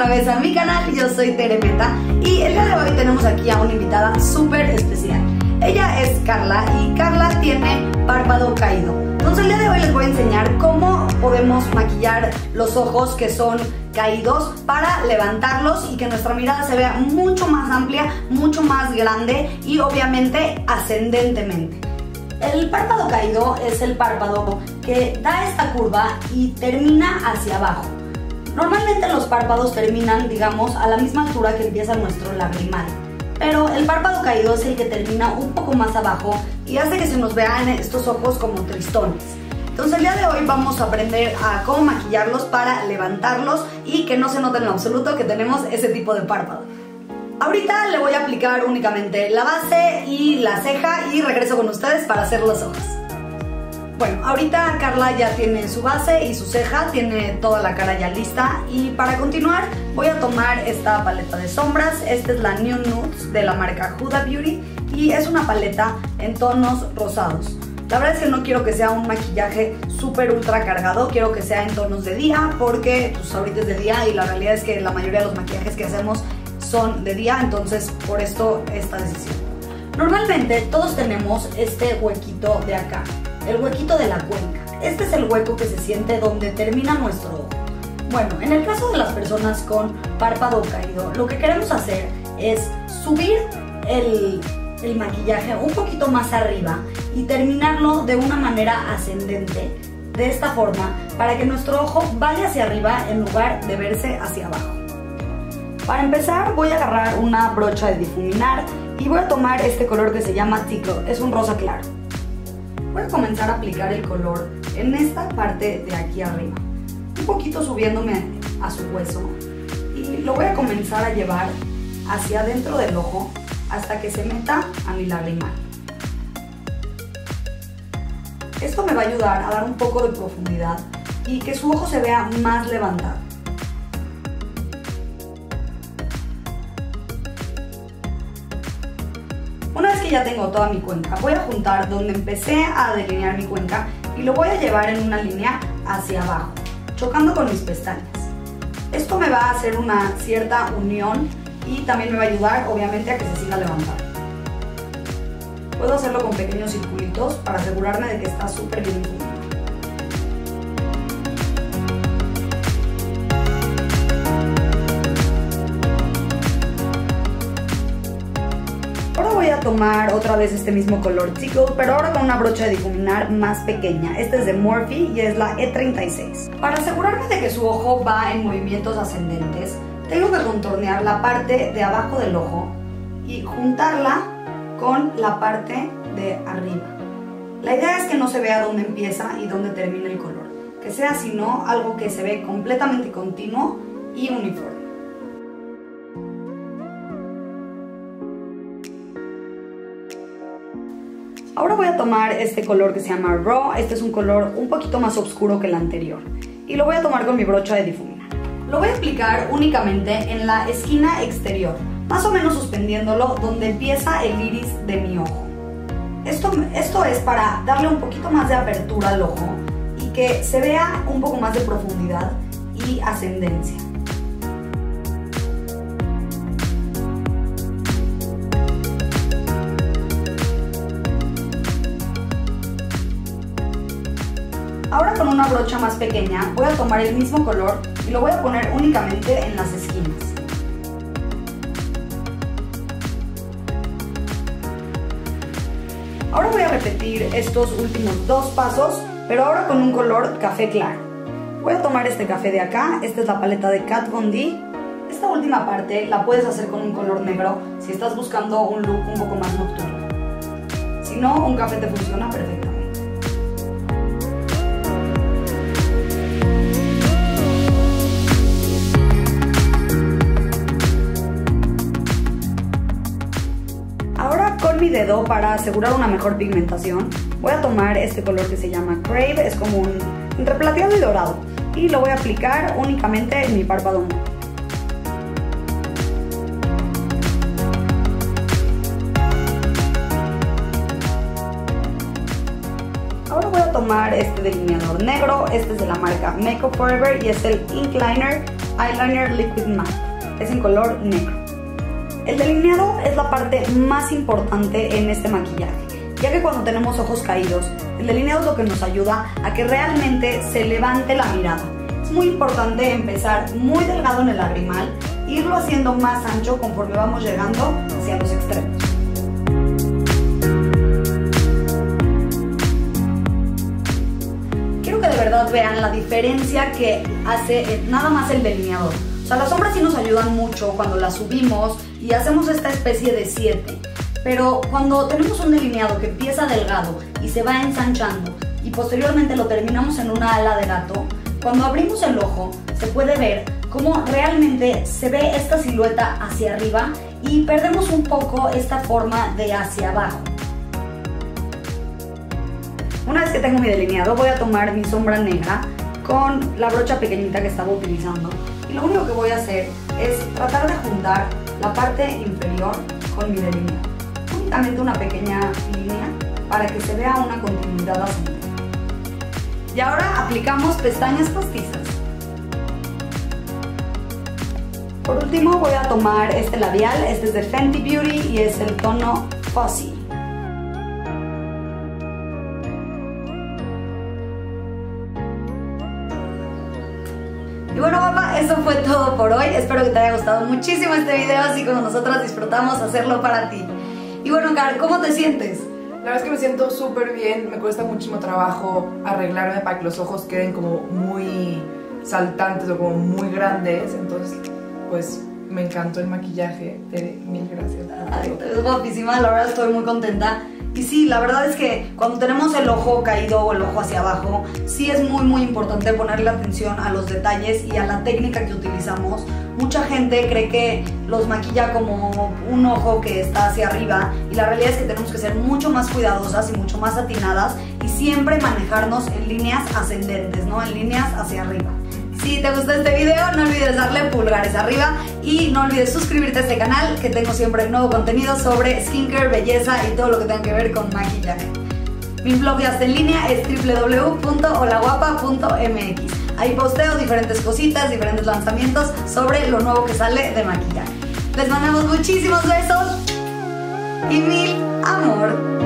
otra vez a mi canal, yo soy Tere Meta y el día de hoy tenemos aquí a una invitada súper especial. Ella es Carla y Carla tiene párpado caído. Entonces el día de hoy les voy a enseñar cómo podemos maquillar los ojos que son caídos para levantarlos y que nuestra mirada se vea mucho más amplia, mucho más grande y obviamente ascendentemente. El párpado caído es el párpado que da esta curva y termina hacia abajo. Normalmente los párpados terminan, digamos, a la misma altura que empieza nuestro lagrimal. Pero el párpado caído es el que termina un poco más abajo y hace que se nos vean estos ojos como tristones. Entonces el día de hoy vamos a aprender a cómo maquillarlos para levantarlos y que no se note en absoluto que tenemos ese tipo de párpado. Ahorita le voy a aplicar únicamente la base y la ceja y regreso con ustedes para hacer los ojos. Bueno, ahorita Carla ya tiene su base y su ceja, tiene toda la cara ya lista y para continuar voy a tomar esta paleta de sombras, esta es la New Nudes de la marca Huda Beauty y es una paleta en tonos rosados. La verdad es que no quiero que sea un maquillaje súper ultra cargado, quiero que sea en tonos de día porque pues ahorita es de día y la realidad es que la mayoría de los maquillajes que hacemos son de día, entonces por esto esta decisión. Normalmente todos tenemos este huequito de acá, el huequito de la cuenca. Este es el hueco que se siente donde termina nuestro ojo. Bueno, en el caso de las personas con párpado caído, lo que queremos hacer es subir el, el maquillaje un poquito más arriba y terminarlo de una manera ascendente, de esta forma, para que nuestro ojo vaya hacia arriba en lugar de verse hacia abajo. Para empezar voy a agarrar una brocha de difuminar y voy a tomar este color que se llama Tickle, es un rosa claro. Voy a comenzar a aplicar el color en esta parte de aquí arriba, un poquito subiéndome a su hueso y lo voy a comenzar a llevar hacia adentro del ojo hasta que se meta a mi lagrimal. Esto me va a ayudar a dar un poco de profundidad y que su ojo se vea más levantado. Ya tengo toda mi cuenca, voy a juntar donde empecé a delinear mi cuenca y lo voy a llevar en una línea hacia abajo, chocando con mis pestañas. Esto me va a hacer una cierta unión y también me va a ayudar obviamente a que se siga levantando. Puedo hacerlo con pequeños circulitos para asegurarme de que está súper bien unido. A tomar otra vez este mismo color Tickle, pero ahora con una brocha de difuminar más pequeña. Esta es de Morphe y es la E36. Para asegurarme de que su ojo va en movimientos ascendentes, tengo que contornear la parte de abajo del ojo y juntarla con la parte de arriba. La idea es que no se vea dónde empieza y dónde termina el color, que sea sino algo que se ve completamente continuo y uniforme. Ahora voy a tomar este color que se llama Raw, este es un color un poquito más oscuro que el anterior y lo voy a tomar con mi brocha de difuminar. Lo voy a aplicar únicamente en la esquina exterior, más o menos suspendiéndolo donde empieza el iris de mi ojo. Esto, esto es para darle un poquito más de apertura al ojo y que se vea un poco más de profundidad y ascendencia. Ahora con una brocha más pequeña voy a tomar el mismo color y lo voy a poner únicamente en las esquinas. Ahora voy a repetir estos últimos dos pasos, pero ahora con un color café claro. Voy a tomar este café de acá, esta es la paleta de Kat Von D. Esta última parte la puedes hacer con un color negro si estás buscando un look un poco más nocturno. Si no, un café te funciona perfectamente. Mi dedo para asegurar una mejor pigmentación voy a tomar este color que se llama Crave, es como un entre plateado y dorado y lo voy a aplicar únicamente en mi párpado Ahora tomar este delineador negro, este es de la marca Makeup Forever y es el Ink Liner Eyeliner Liquid Matte. Es en color negro. El delineado es la parte más importante en este maquillaje, ya que cuando tenemos ojos caídos, el delineado es lo que nos ayuda a que realmente se levante la mirada. Es muy importante empezar muy delgado en el lagrimal, irlo haciendo más ancho conforme vamos llegando hacia los extremos. Quiero que de verdad vean la diferencia que hace nada más el delineador. Las sombras sí nos ayudan mucho cuando las subimos y hacemos esta especie de 7. Pero cuando tenemos un delineado que empieza delgado y se va ensanchando y posteriormente lo terminamos en una ala de gato, cuando abrimos el ojo se puede ver cómo realmente se ve esta silueta hacia arriba y perdemos un poco esta forma de hacia abajo. Una vez que tengo mi delineado voy a tomar mi sombra negra con la brocha pequeñita que estaba utilizando y lo único que voy a hacer es tratar de juntar la parte inferior con mi delineado. Únicamente una pequeña línea para que se vea una continuidad ascendente. Y ahora aplicamos pestañas postizas. Por último voy a tomar este labial, este es de Fenty Beauty y es el tono Fuzzy. Y bueno, papá, eso fue todo por hoy. Espero que te haya gustado muchísimo este video, así como nosotros disfrutamos hacerlo para ti. Y bueno, Car, ¿cómo te sientes? La verdad es que me siento súper bien, me cuesta muchísimo trabajo arreglarme para que los ojos queden como muy saltantes o como muy grandes, entonces pues me encantó el maquillaje, Tere, mil gracias. Ay, es guapísima, la verdad estoy muy contenta. Y sí, la verdad es que cuando tenemos el ojo caído o el ojo hacia abajo, sí es muy muy importante ponerle atención a los detalles y a la técnica que utilizamos. Mucha gente cree que los maquilla como un ojo que está hacia arriba y la realidad es que tenemos que ser mucho más cuidadosas y mucho más atinadas y siempre manejarnos en líneas ascendentes, ¿no? En líneas hacia arriba. Si te gustó este video, no olvides darle pulgares arriba y no olvides suscribirte a este canal que tengo siempre nuevo contenido sobre skincare, belleza y todo lo que tenga que ver con maquillaje. Mi blog ya está en línea, es www.holaguapa.mx. Ahí posteo diferentes cositas, diferentes lanzamientos sobre lo nuevo que sale de maquillaje. Les mandamos muchísimos besos y mil amor.